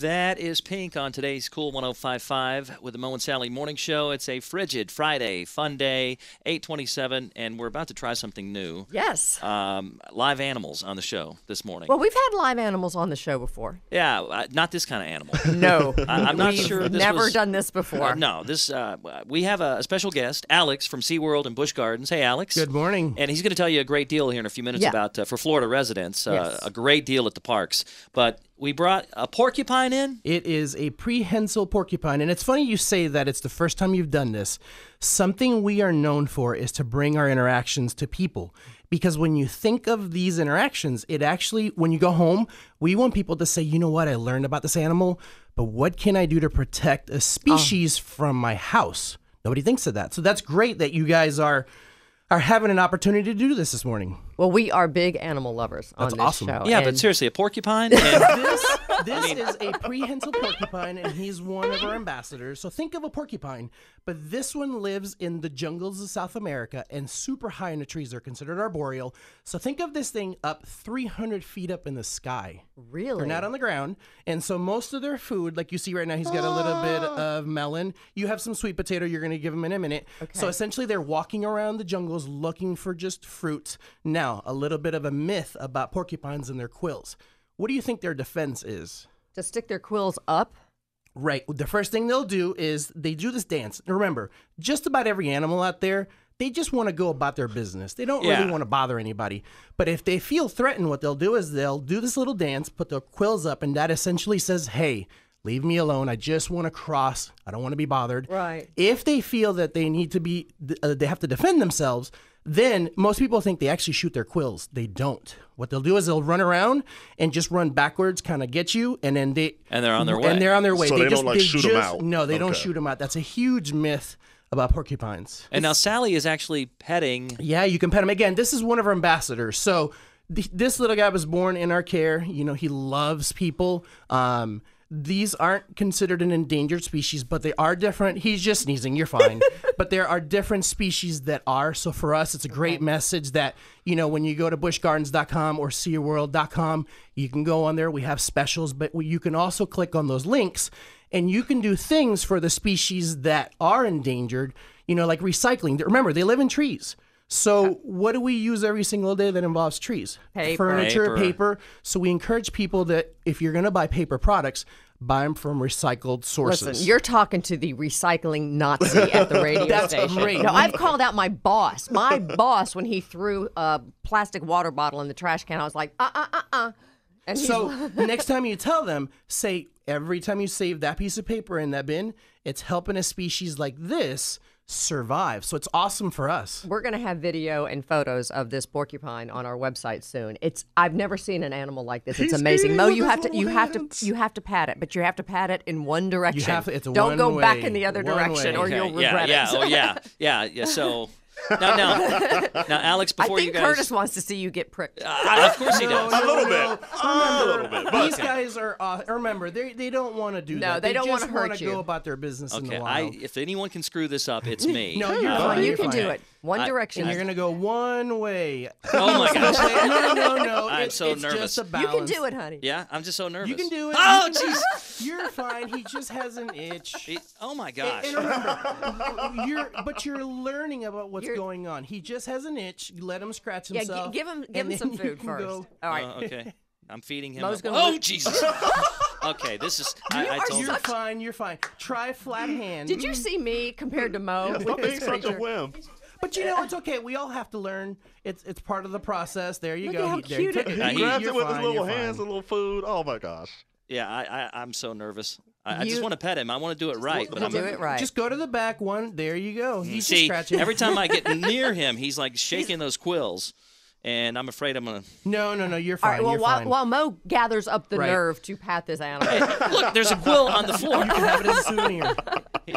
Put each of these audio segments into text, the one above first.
That is Pink on today's Cool 1055 with the Mo and Sally Morning Show. It's a frigid Friday, fun day, 827, and we're about to try something new. Yes. Um, live animals on the show this morning. Well, we've had live animals on the show before. yeah, uh, not this kind of animal. No. I- I'm not We've sure this never was- done this before. Uh, no, this uh, we have a, a special guest, Alex from SeaWorld and Busch Gardens. Hey, Alex. Good morning. And he's going to tell you a great deal here in a few minutes Yeah. about uh, for Florida residents, uh, Yes. a great deal at the parks. But we brought a porcupine in. It is a prehensile porcupine, and it's funny you say that it's the first time you've done this. Something we are known for is to bring our interactions to people. Because when you think of these interactions, it actually, when you go home, we want people to say, you know what, I learned about this animal, but what can I do to protect a oh. species from my house? Nobody thinks of that. So that's great that you guys are are having an opportunity to do this this morning. Well, we are big animal lovers on That's this awesome. show. Yeah, but seriously, a porcupine. And this this is a prehensile porcupine, and he's one of our ambassadors. So think of a porcupine, but this one lives in the jungles of South America and super high in the trees. They're considered arboreal. So think of this thing up 300 feet up in the sky. Really? They're not on the ground, and so most of their food, like you see right now, he's got a little bit of melon. You have some sweet potato. You're going to give him in a minute. Okay. So essentially, they're walking around the jungles looking for just fruit. Now, a little bit of a myth about porcupines and their quills. What do you think their defense is? to stick their quills up. Right. The first thing they'll do is they do this dance. Now remember, just about every animal out there, they just want to go about their business. They don't Yeah. really want to bother anybody. But if they feel threatened, what they'll do is they'll do this little dance, put their quills up, and that essentially says, hey, leave me alone. I just want to cross. I don't want to be bothered. Right. If they feel that they need to be, uh, they have to defend themselves, then most people think they actually shoot their quills. They don't. What they'll do is they'll run around and just run backwards, kind of get you, and then they And they're on their way. And they're on their way. So they just, don't, like, shoot 'em just- out. No, they don't shoot them out. That's a huge myth about porcupines. and now Sally is actually petting. Yeah, you can pet him again. This is one of our ambassadors. So th- this little guy was born in our care. You know, he loves people. Um, these aren't considered an endangered species, but they are different. He's just sneezing. You're fine. but there are different species that are. So for us, it's a great message that, you know, when you go to buschgardens.com or seaworld.com, you can go on there. We have specials, but you can also click on those links and you can do things for the species that are endangered, you know, like recycling. Remember, they live in trees. So what do we use every single day that involves trees? Paper. Furniture, Paper. paper. So we encourage people that if you're going to buy paper products, buy them from recycled sources. Listen, you're talking to the recycling Nazi at the radio That's station. great. No, I've called out my boss. My boss, when he threw a plastic water bottle in the trash can, I was like, uh, uh, uh, uh. And he's So next time you tell them, say every time you save that piece of paper in that bin, it's helping a species like this survive. So it's awesome for us. We're going to have video and photos of this porcupine on our website soon. It's I've never seen an animal like this. It's He's amazing. eating Mo, you have to you little have to you have to pat it, but you have to pat it in one direction. have to- it's Don't go back in the other one direction way. or Okay, you'll yeah, regret yeah, it. oh yeah, yeah, yeah. So now, now, now, Alex, I before you think guys, Curtis wants to see you get pricked. Uh, of course he does. A little bit. Remember, A little bit. But these guys are. Uh, remember, they they don't want to do No, that. they don't wanna hurt wanna you. go about their business in Okay, the I, if anyone can screw this up, it's me. No, you're Uh, fine. you you're can fine. do it. One I- direction. and you're gonna go one way. Oh my gosh. no, no, no. I'm It- so it's nervous. Just a balance. you can do it, honey. Yeah, I'm just so nervous. You can do it. Oh You jeez. it. You're fine. He just has an itch. He- Oh my gosh. And remember, you're but you're learning about what's You're- going on. He just has an itch. Let him scratch Yeah, himself. gi- give him give and him some you food can first. go- All right. Uh, okay. I'm feeding him. Mo's up. gonna Oh look- Jesus. okay, this is. I, I told You're you. fine. You're fine. Try flat hand. Did you see me compared to Mo with Stop being this such a creature? wimp. But you know, it's okay. We all have to learn. It's it's part of the process. There you Look go. at how He- there, cute took it it. is. Uh, He he- grabs You're it with his fine, little you're hands, a fine. little food. Oh my gosh. Yeah, I, I, I'm so nervous. I, I just want to pet him. I want to do it right, but You I'm do it right. Just go to the back one. There you go. He's just See, scratching. every time I get near him, he's like shaking those quills, and I'm afraid I'm gonna. No, no, no. You're fine. All right, Well, you're while, fine. while Mo gathers up the Right. nerve to pat this animal, Look, there's a quill on the floor. you can have it as a souvenir.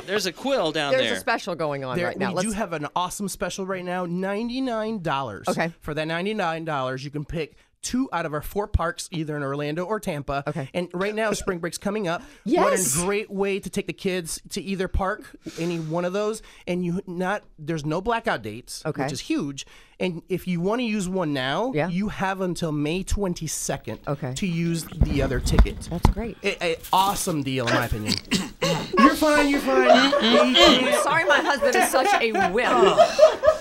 There's a quill down there's there. There's a special going on There, right now. we Let's do have an awesome special right now. Ninety nine dollars. Okay. For that ninety nine dollars, you can pick two out of our four parks, either in Orlando or Tampa. Okay. And right now, spring break's coming up. Yes. What a great way to take the kids to either park, any one of those, and you not there's no blackout dates, Okay. which is huge. And if you want to use one now, Yeah. you have until May 22nd Okay. to use the other ticket. That's great. A, a awesome deal, in my opinion. you're fine. You're fine. You- you can't- Sorry, my husband is such a wimp.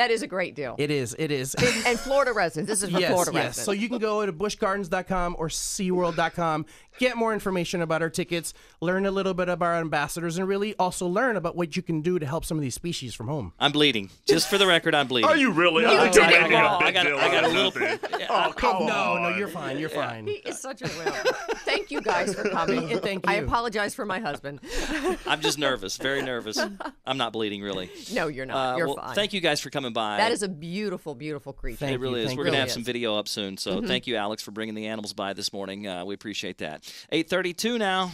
that is a great deal. It is. It is. and Florida residents. This is for yes, Florida yes. residents. So you can go to buschgardens.com or seaworld.com, get more information about our tickets, learn a little bit about our ambassadors, and really also learn about what you can do to help some of these species from home. I'm bleeding. Just for the record, I'm bleeding. Are you really? You I did it I made a wrong. I got- I got a little- nothing. Oh, come No, on. no, no, you're fine. You're fine. he is such a wimp. Thank you guys for coming. And thank I apologize for my husband. I'm just nervous, very nervous. I'm not bleeding really. No, you're not. Uh, you're well, fine. thank you guys for coming by. That is a beautiful, beautiful creature. Thank It really you, is. We're you. gonna Really have some video up soon. So thank you, Alex, for bringing the animals by this morning. Uh, we appreciate that. 8:32 now.